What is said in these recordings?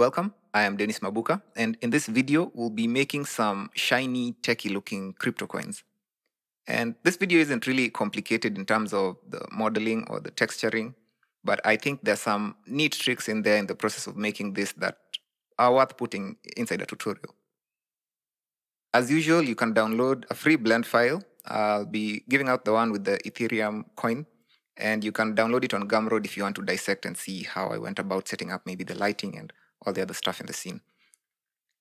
welcome. I am Dennis Mabuka, and in this video, we'll be making some shiny, techy looking crypto coins. And this video isn't really complicated in terms of the modeling or the texturing, but I think there's some neat tricks in there in the process of making this that are worth putting inside a tutorial. As usual, you can download a free blend file. I'll be giving out the one with the Ethereum coin and you can download it on Gumroad if you want to dissect and see how I went about setting up maybe the lighting and all the other stuff in the scene.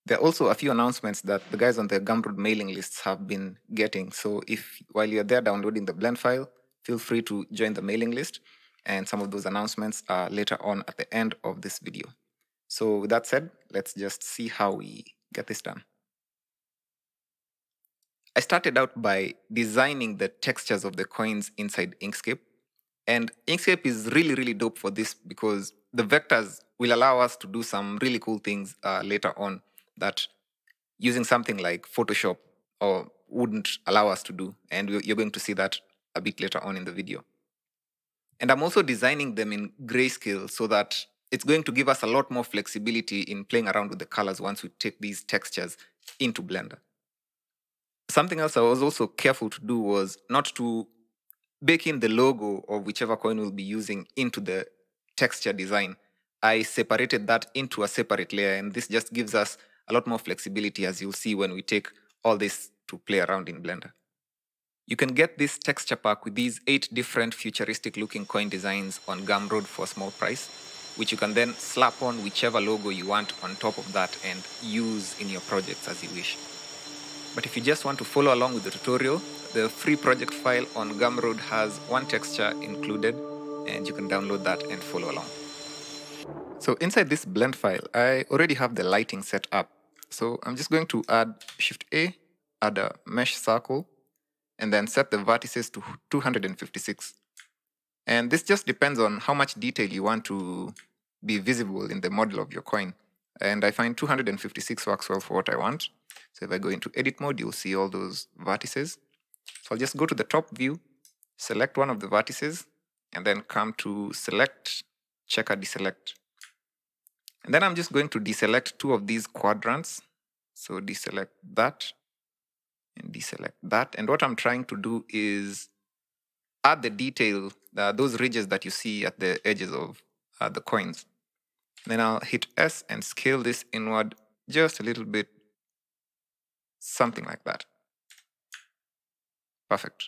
There are also a few announcements that the guys on the Gumroad mailing lists have been getting. So if while you're there downloading the blend file, feel free to join the mailing list. And some of those announcements are later on at the end of this video. So with that said, let's just see how we get this done. I started out by designing the textures of the coins inside Inkscape. And Inkscape is really, really dope for this because the vectors will allow us to do some really cool things uh, later on that using something like Photoshop or wouldn't allow us to do. And you're going to see that a bit later on in the video. And I'm also designing them in grayscale so that it's going to give us a lot more flexibility in playing around with the colors once we take these textures into Blender. Something else I was also careful to do was not to bake in the logo of whichever coin we'll be using into the texture design, I separated that into a separate layer. And this just gives us a lot more flexibility as you'll see when we take all this to play around in Blender. You can get this texture pack with these eight different futuristic looking coin designs on Gumroad for a small price, which you can then slap on whichever logo you want on top of that and use in your projects as you wish. But if you just want to follow along with the tutorial, the free project file on Gumroad has one texture included, and you can download that and follow along. So inside this blend file, I already have the lighting set up. So I'm just going to add Shift A, add a mesh circle, and then set the vertices to 256. And this just depends on how much detail you want to be visible in the model of your coin. And I find 256 works well for what I want. So if I go into edit mode, you'll see all those vertices. So I'll just go to the top view, select one of the vertices, and then come to select, checker deselect. And then I'm just going to deselect two of these quadrants. So deselect that and deselect that. And what I'm trying to do is add the detail, uh, those ridges that you see at the edges of uh, the coins. Then I'll hit S and scale this inward just a little bit, something like that. Perfect.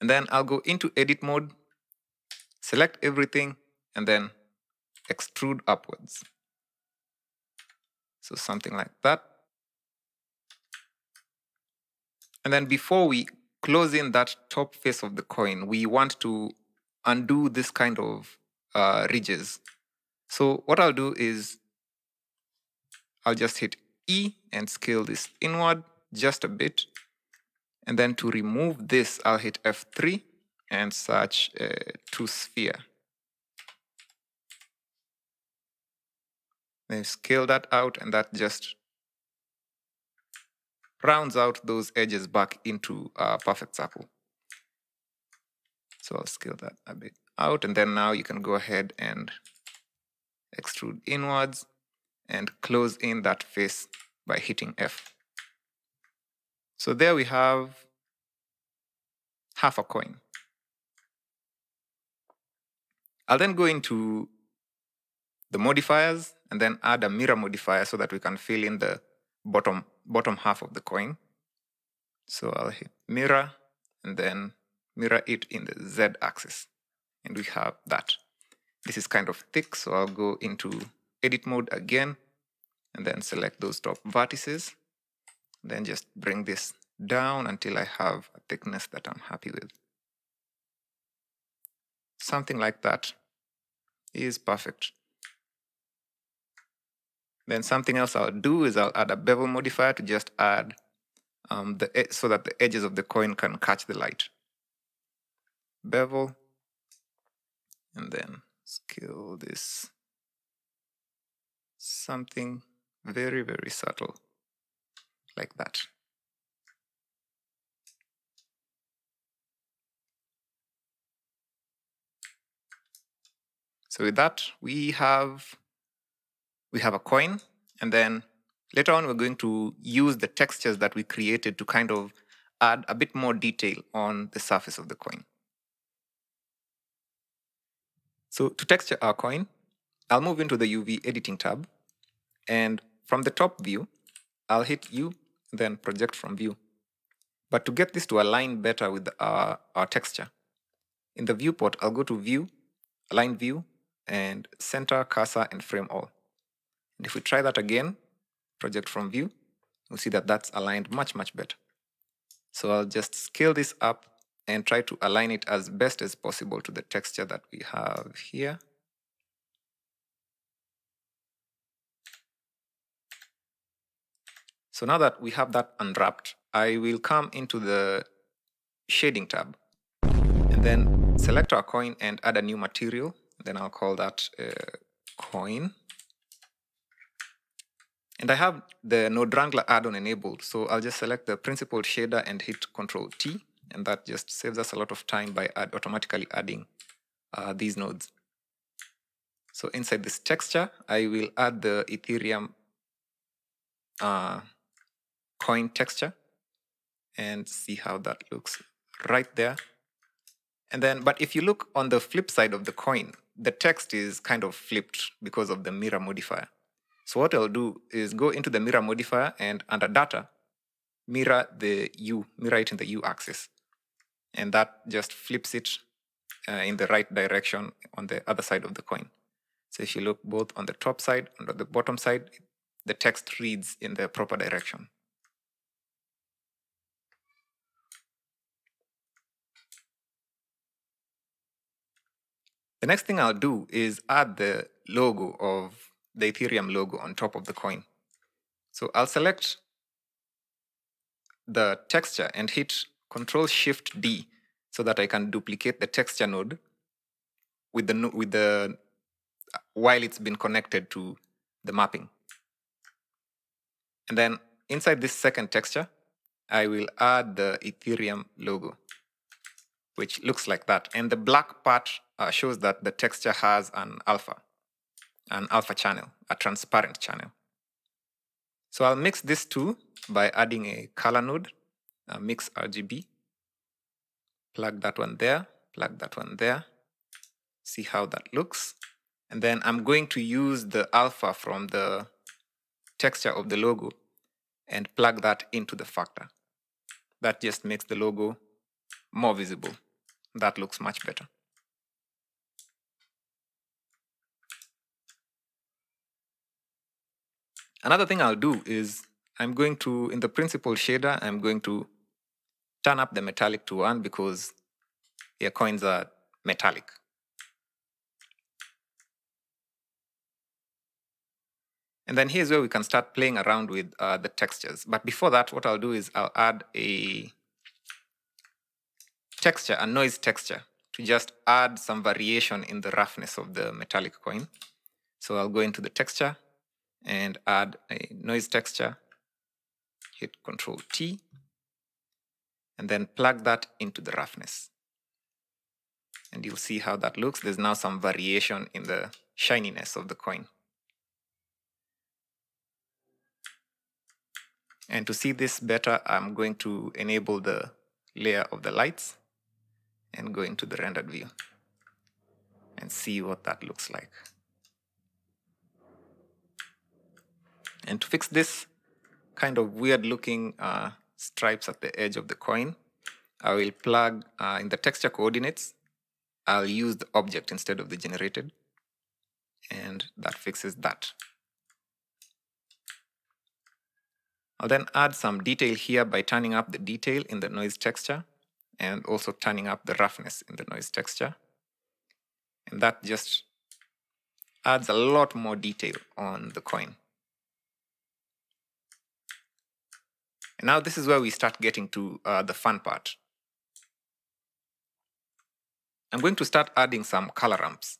And then I'll go into edit mode, select everything, and then extrude upwards. So something like that. And then before we close in that top face of the coin, we want to undo this kind of uh, ridges. So what I'll do is I'll just hit E and scale this inward just a bit. And then to remove this, I'll hit F3 and search uh, to sphere. Then scale that out and that just rounds out those edges back into a perfect circle. So I'll scale that a bit out and then now you can go ahead and extrude inwards and close in that face by hitting F. So there we have half a coin. I'll then go into the modifiers and then add a mirror modifier so that we can fill in the bottom, bottom half of the coin. So I'll hit mirror and then mirror it in the Z axis. And we have that. This is kind of thick, so I'll go into edit mode again and then select those top vertices then just bring this down until I have a thickness that I'm happy with. Something like that is perfect. Then something else I'll do is I'll add a bevel modifier to just add um, the so that the edges of the coin can catch the light. Bevel, and then scale this something very, very subtle like that. So with that, we have we have a coin, and then later on we're going to use the textures that we created to kind of add a bit more detail on the surface of the coin. So to texture our coin, I'll move into the UV editing tab, and from the top view, I'll hit U, then project from view. But to get this to align better with our, our texture, in the viewport, I'll go to View, Align View, and Center, Cursor, and Frame All. And if we try that again, project from view, we'll see that that's aligned much, much better. So I'll just scale this up and try to align it as best as possible to the texture that we have here. So now that we have that unwrapped, I will come into the shading tab and then select our coin and add a new material. Then I'll call that uh, coin. And I have the Node Wrangler add-on enabled, so I'll just select the principled shader and hit Control T, and that just saves us a lot of time by add, automatically adding uh, these nodes. So inside this texture, I will add the Ethereum uh, coin texture and see how that looks right there. And then, but if you look on the flip side of the coin, the text is kind of flipped because of the mirror modifier. So what I'll do is go into the mirror modifier and under data, mirror the U, mirror it in the U axis. And that just flips it uh, in the right direction on the other side of the coin. So if you look both on the top side and on the bottom side, the text reads in the proper direction. The next thing I'll do is add the logo of the Ethereum logo on top of the coin. So I'll select the texture and hit Control Shift D so that I can duplicate the texture node with the with the while it's been connected to the mapping. And then inside this second texture, I will add the Ethereum logo, which looks like that. And the black part uh, shows that the texture has an alpha an alpha channel, a transparent channel. So I'll mix these two by adding a color node, a mix RGB, plug that one there, plug that one there, see how that looks. And then I'm going to use the alpha from the texture of the logo and plug that into the factor. That just makes the logo more visible. That looks much better. Another thing I'll do is I'm going to, in the principal shader, I'm going to turn up the metallic to 1 because your coins are metallic. And then here's where we can start playing around with uh, the textures. But before that, what I'll do is I'll add a texture, a noise texture, to just add some variation in the roughness of the metallic coin. So I'll go into the texture, and add a noise texture, hit Control T, and then plug that into the roughness. And you'll see how that looks. There's now some variation in the shininess of the coin. And to see this better, I'm going to enable the layer of the lights and go into the rendered view and see what that looks like. And to fix this kind of weird looking uh, stripes at the edge of the coin, I will plug uh, in the texture coordinates, I'll use the object instead of the generated. And that fixes that. I'll then add some detail here by turning up the detail in the noise texture and also turning up the roughness in the noise texture. And that just adds a lot more detail on the coin. And now this is where we start getting to uh, the fun part. I'm going to start adding some color ramps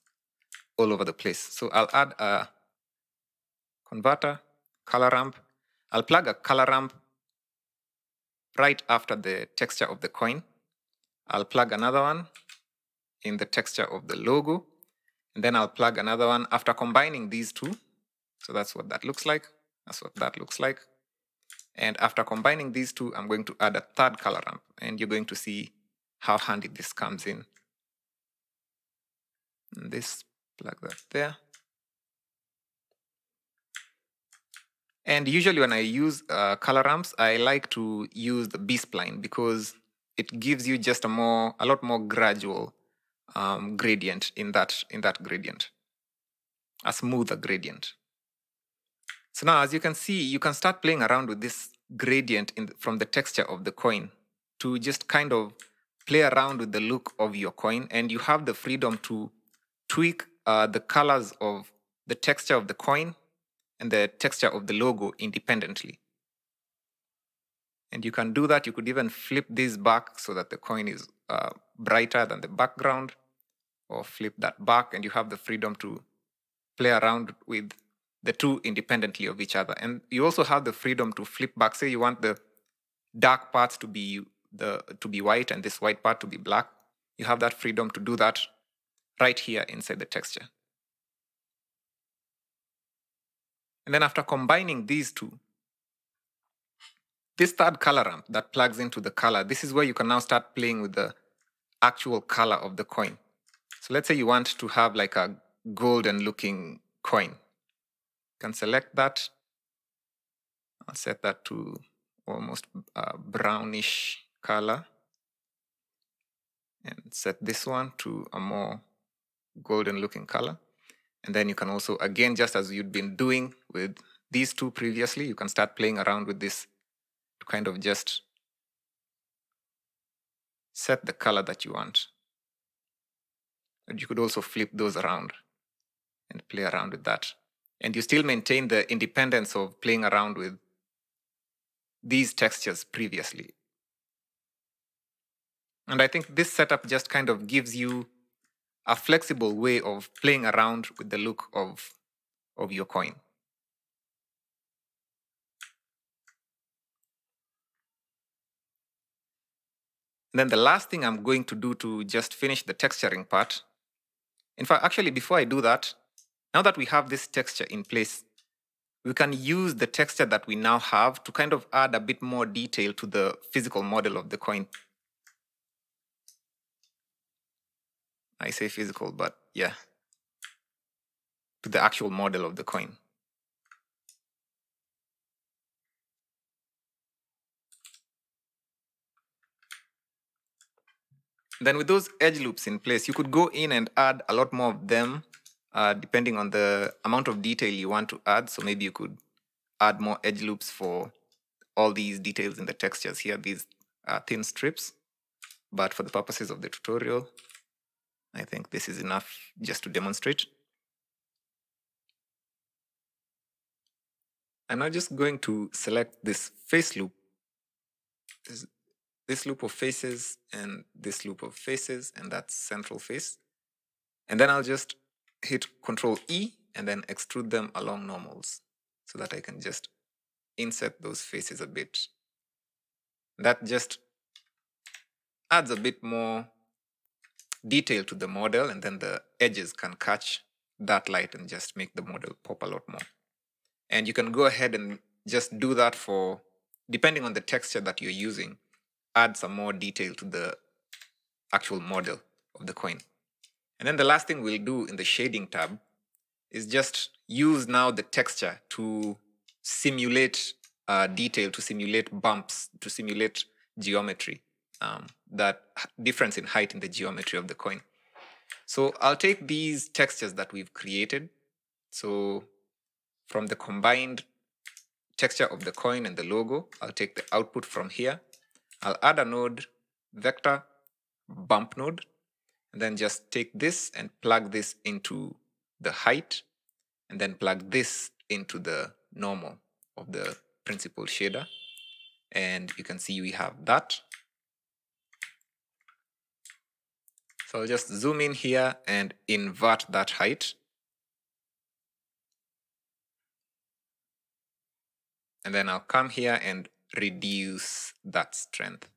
all over the place. So I'll add a converter, color ramp. I'll plug a color ramp right after the texture of the coin. I'll plug another one in the texture of the logo. And then I'll plug another one after combining these two. So that's what that looks like. That's what that looks like. And after combining these two, I'm going to add a third color ramp. And you're going to see how handy this comes in. And this, plug that there. And usually when I use uh, color ramps, I like to use the B-spline because it gives you just a more, a lot more gradual um, gradient in that, in that gradient, a smoother gradient. So now, as you can see, you can start playing around with this gradient the, from the texture of the coin to just kind of play around with the look of your coin, and you have the freedom to tweak uh, the colors of the texture of the coin and the texture of the logo independently. And you can do that. You could even flip this back so that the coin is uh, brighter than the background or flip that back and you have the freedom to play around with the two independently of each other. And you also have the freedom to flip back. Say you want the dark parts to be the to be white and this white part to be black. You have that freedom to do that right here inside the texture. And then after combining these two, this third color ramp that plugs into the color, this is where you can now start playing with the actual color of the coin. So let's say you want to have like a golden looking coin. Can select that. I'll set that to almost a brownish color. And set this one to a more golden looking color. And then you can also, again, just as you'd been doing with these two previously, you can start playing around with this to kind of just set the color that you want. And you could also flip those around and play around with that. And you still maintain the independence of playing around with these textures previously. And I think this setup just kind of gives you a flexible way of playing around with the look of, of your coin. And then the last thing I'm going to do to just finish the texturing part in fact, actually, before I do that, now that we have this texture in place, we can use the texture that we now have to kind of add a bit more detail to the physical model of the coin. I say physical, but yeah, to the actual model of the coin. Then with those edge loops in place, you could go in and add a lot more of them uh, depending on the amount of detail you want to add. So maybe you could add more edge loops for all these details in the textures here, these uh, thin strips. But for the purposes of the tutorial, I think this is enough just to demonstrate. I'm now just going to select this face loop this loop of faces and this loop of faces, and that central face. And then I'll just hit Control E and then extrude them along normals so that I can just insert those faces a bit. That just adds a bit more detail to the model and then the edges can catch that light and just make the model pop a lot more. And you can go ahead and just do that for, depending on the texture that you're using, add some more detail to the actual model of the coin. And then the last thing we'll do in the shading tab is just use now the texture to simulate uh, detail, to simulate bumps, to simulate geometry, um, that difference in height in the geometry of the coin. So I'll take these textures that we've created. So from the combined texture of the coin and the logo, I'll take the output from here I'll add a node vector bump node and then just take this and plug this into the height and then plug this into the normal of the principal shader And you can see we have that. So I'll just zoom in here and invert that height. And then I'll come here and reduce that strength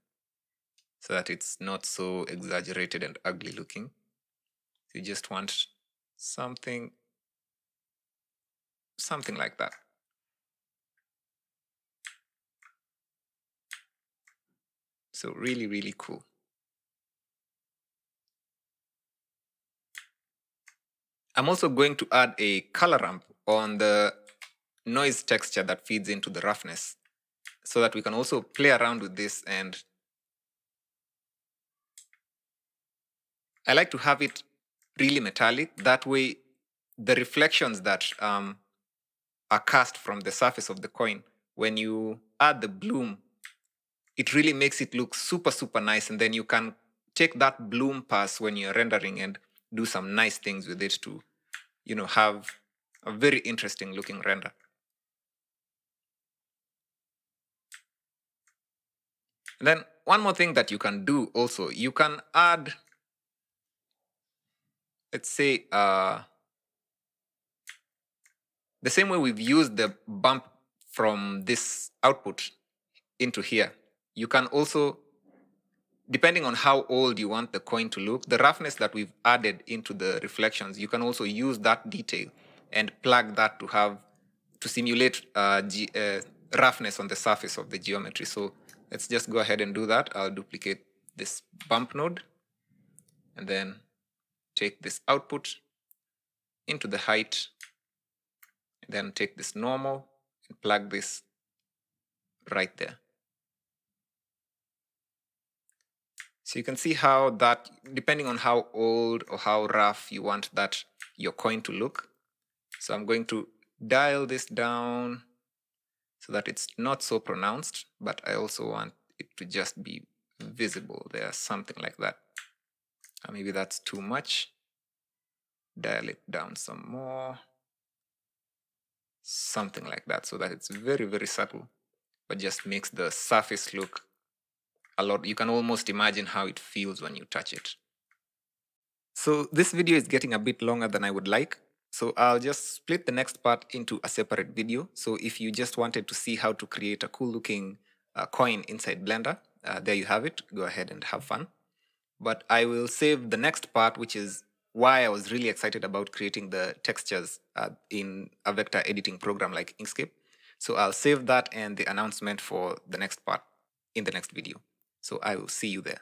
so that it's not so exaggerated and ugly looking. You just want something, something like that. So really, really cool. I'm also going to add a color ramp on the noise texture that feeds into the roughness so that we can also play around with this and I like to have it really metallic. That way, the reflections that um, are cast from the surface of the coin, when you add the bloom, it really makes it look super, super nice. And then you can take that bloom pass when you're rendering and do some nice things with it to, you know, have a very interesting looking render. And then one more thing that you can do also, you can add, let's say, uh, the same way we've used the bump from this output into here, you can also, depending on how old you want the coin to look, the roughness that we've added into the reflections, you can also use that detail and plug that to have, to simulate uh, uh, roughness on the surface of the geometry. So Let's just go ahead and do that. I'll duplicate this bump node and then take this output into the height, and then take this normal and plug this right there. So you can see how that, depending on how old or how rough you want that your coin to look. So I'm going to dial this down so that it's not so pronounced, but I also want it to just be visible there, something like that. Uh, maybe that's too much. Dial it down some more. Something like that, so that it's very, very subtle, but just makes the surface look a lot. You can almost imagine how it feels when you touch it. So this video is getting a bit longer than I would like. So I'll just split the next part into a separate video. So if you just wanted to see how to create a cool looking uh, coin inside Blender, uh, there you have it. Go ahead and have fun. But I will save the next part, which is why I was really excited about creating the textures uh, in a vector editing program like Inkscape. So I'll save that and the announcement for the next part in the next video. So I will see you there.